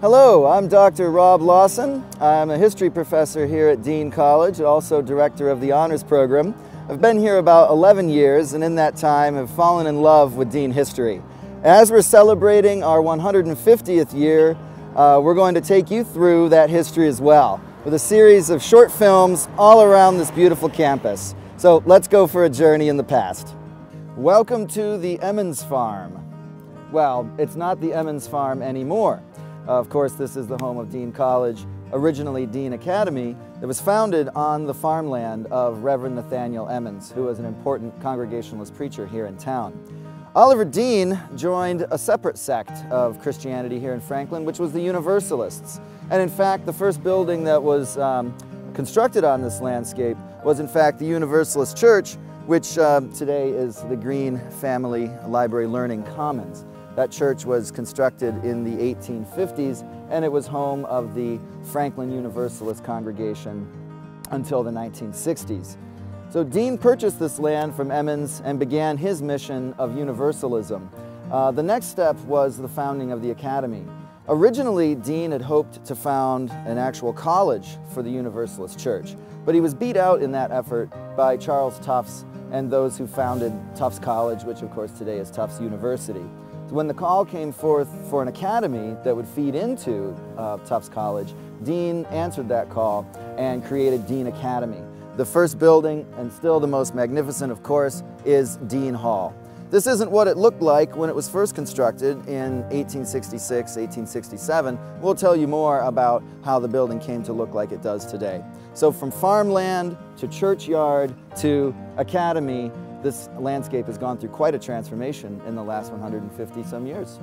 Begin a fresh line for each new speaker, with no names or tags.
Hello, I'm Dr. Rob Lawson. I'm a history professor here at Dean College and also director of the honors program. I've been here about 11 years and in that time have fallen in love with Dean history. As we're celebrating our 150th year, uh, we're going to take you through that history as well with a series of short films all around this beautiful campus. So let's go for a journey in the past. Welcome to the Emmons Farm. Well, it's not the Emmons Farm anymore. Uh, of course, this is the home of Dean College, originally Dean Academy, that was founded on the farmland of Reverend Nathaniel Emmons, who was an important Congregationalist preacher here in town. Oliver Dean joined a separate sect of Christianity here in Franklin, which was the Universalists. And in fact, the first building that was um, constructed on this landscape was in fact the Universalist Church, which um, today is the Green Family Library Learning Commons. That church was constructed in the 1850s and it was home of the Franklin Universalist congregation until the 1960s. So Dean purchased this land from Emmons and began his mission of universalism. Uh, the next step was the founding of the academy. Originally, Dean had hoped to found an actual college for the Universalist Church, but he was beat out in that effort by Charles Tufts and those who founded Tufts College, which of course today is Tufts University. When the call came forth for an academy that would feed into uh, Tufts College, Dean answered that call and created Dean Academy. The first building, and still the most magnificent of course, is Dean Hall. This isn't what it looked like when it was first constructed in 1866, 1867. We'll tell you more about how the building came to look like it does today. So from farmland to churchyard to academy, this landscape has gone through quite a transformation in the last 150 some years.